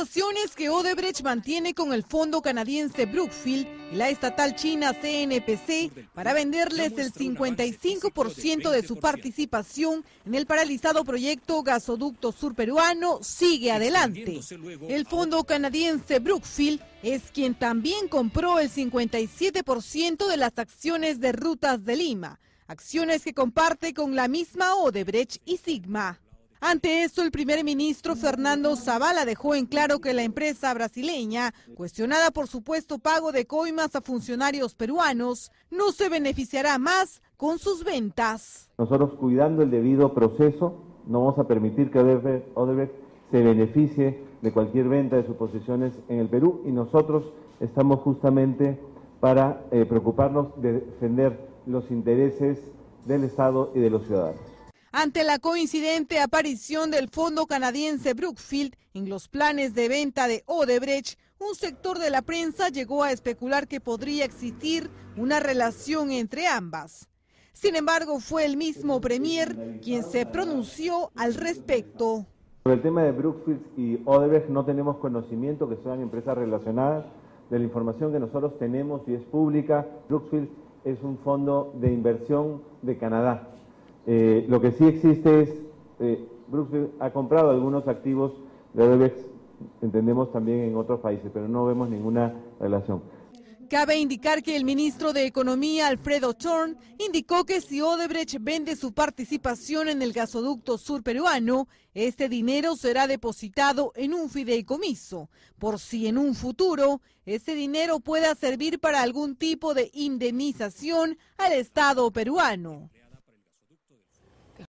conversaciones que Odebrecht mantiene con el fondo canadiense Brookfield y la estatal china CNPC para venderles el 55% de su participación en el paralizado proyecto gasoducto surperuano sigue adelante. El fondo canadiense Brookfield es quien también compró el 57% de las acciones de Rutas de Lima, acciones que comparte con la misma Odebrecht y Sigma. Ante esto, el primer ministro Fernando Zavala dejó en claro que la empresa brasileña, cuestionada por supuesto pago de coimas a funcionarios peruanos, no se beneficiará más con sus ventas. Nosotros cuidando el debido proceso, no vamos a permitir que Odebrecht se beneficie de cualquier venta de sus posiciones en el Perú y nosotros estamos justamente para eh, preocuparnos de defender los intereses del Estado y de los ciudadanos ante la coincidente aparición del fondo canadiense Brookfield en los planes de venta de Odebrecht, un sector de la prensa llegó a especular que podría existir una relación entre ambas. Sin embargo, fue el mismo Premier quien se pronunció al respecto. Por el tema de Brookfield y Odebrecht no tenemos conocimiento que sean empresas relacionadas. De la información que nosotros tenemos y es pública, Brookfield es un fondo de inversión de Canadá. Eh, lo que sí existe es, eh, ha comprado algunos activos de Odebrecht, entendemos también en otros países, pero no vemos ninguna relación. Cabe indicar que el ministro de Economía, Alfredo Thorn, indicó que si Odebrecht vende su participación en el gasoducto sur peruano, este dinero será depositado en un fideicomiso, por si en un futuro ese dinero pueda servir para algún tipo de indemnización al Estado peruano.